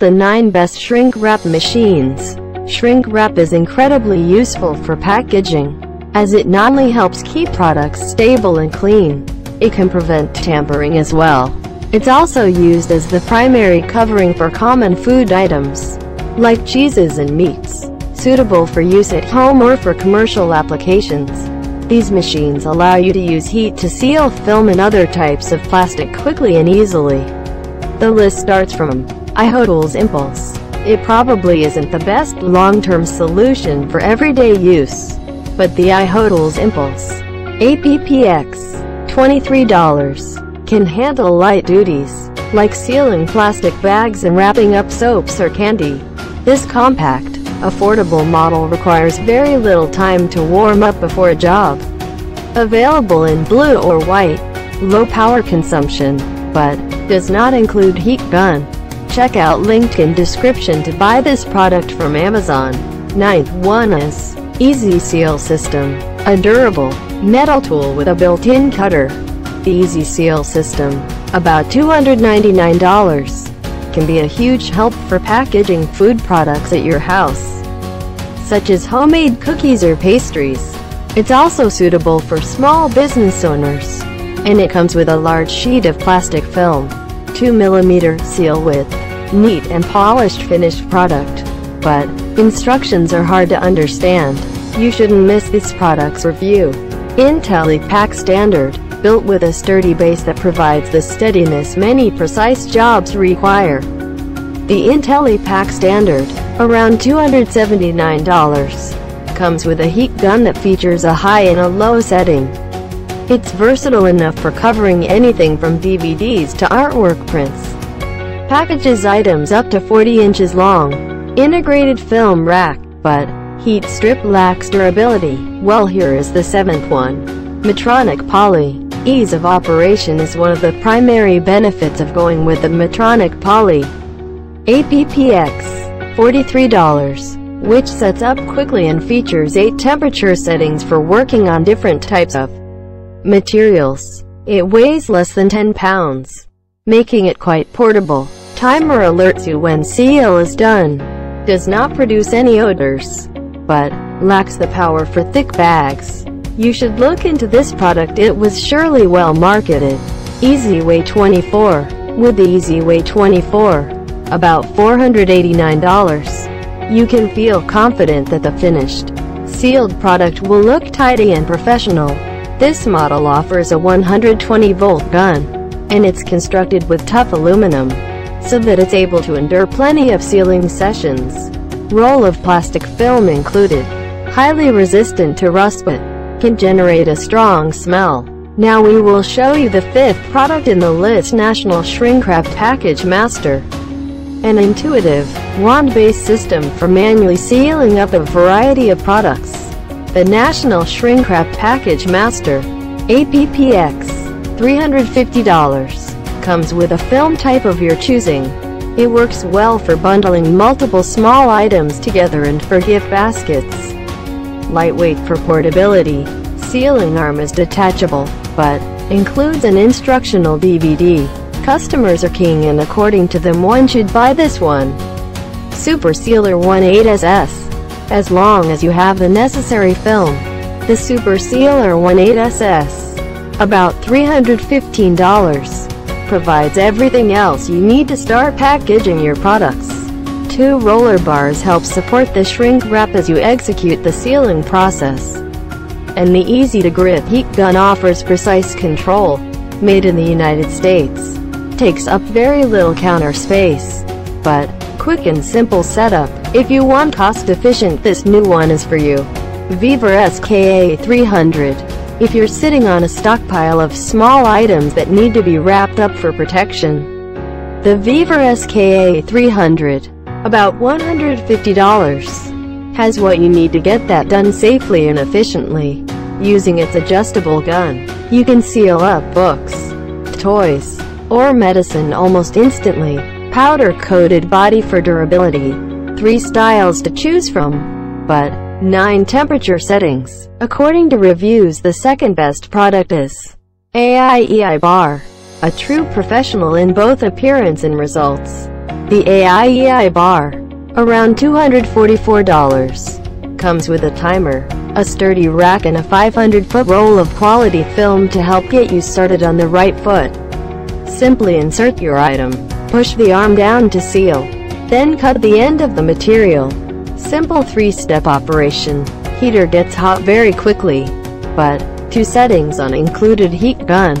The 9 Best Shrink Wrap Machines Shrink wrap is incredibly useful for packaging, as it not only helps keep products stable and clean, it can prevent tampering as well. It's also used as the primary covering for common food items, like cheeses and meats, suitable for use at home or for commercial applications. These machines allow you to use heat to seal film and other types of plastic quickly and easily. The list starts from iHotools Impulse. It probably isn't the best long-term solution for everyday use, but the iHotools Impulse APPX $23 can handle light duties, like sealing plastic bags and wrapping up soaps or candy. This compact, affordable model requires very little time to warm up before a job. Available in blue or white, low power consumption, but does not include heat gun. Check out linked in description to buy this product from Amazon. Ninth one is Easy Seal System, a durable, metal tool with a built-in cutter. Easy Seal system, about $299, can be a huge help for packaging food products at your house, such as homemade cookies or pastries. It's also suitable for small business owners, and it comes with a large sheet of plastic film, 2mm seal width, neat and polished finished product. But, instructions are hard to understand. You shouldn't miss this product's review. IntelliPack Standard, built with a sturdy base that provides the steadiness many precise jobs require. The IntelliPack Standard, around $279, comes with a heat gun that features a high and a low setting. It's versatile enough for covering anything from DVDs to artwork prints. Packages items up to 40 inches long. Integrated film rack, but Heat strip lacks durability. Well here is the seventh one. Metronic Poly. Ease of operation is one of the primary benefits of going with the Metronic Poly. APPX. $43. Which sets up quickly and features 8 temperature settings for working on different types of materials. It weighs less than 10 pounds, making it quite portable. Timer alerts you when seal is done. Does not produce any odors but lacks the power for thick bags. You should look into this product it was surely well marketed. EasyWay 24. With the EasyWay 24, about $489. You can feel confident that the finished, sealed product will look tidy and professional. This model offers a 120-volt gun, and it's constructed with tough aluminum, so that it's able to endure plenty of sealing sessions roll of plastic film included. Highly resistant to rust but can generate a strong smell. Now we will show you the fifth product in the list National Shrinkwrap Package Master. An intuitive, wand-based system for manually sealing up a variety of products. The National Shrinkwrap Package Master, APPX, $350, comes with a film type of your choosing. It works well for bundling multiple small items together and for gift baskets. Lightweight for portability, sealing arm is detachable, but includes an instructional DVD. Customers are keen and according to them one should buy this one. Super Sealer 18SS. As long as you have the necessary film. The Super Sealer 18SS. About $315 provides everything else you need to start packaging your products. Two roller bars help support the shrink wrap as you execute the sealing process. And the easy-to-grip heat gun offers precise control. Made in the United States. Takes up very little counter space. But, quick and simple setup. If you want cost-efficient this new one is for you. Vevor SKA 300 if you're sitting on a stockpile of small items that need to be wrapped up for protection. The Vevor SKA 300, about $150, has what you need to get that done safely and efficiently. Using its adjustable gun, you can seal up books, toys, or medicine almost instantly. Powder-coated body for durability. Three styles to choose from. But, 9 temperature settings. According to reviews the second best product is AIE I-Bar, a true professional in both appearance and results. The AIE I-Bar, around $244, comes with a timer, a sturdy rack and a 500-foot roll of quality film to help get you started on the right foot. Simply insert your item, push the arm down to seal, then cut the end of the material. Simple three-step operation. Heater gets hot very quickly, but two settings on included heat gun.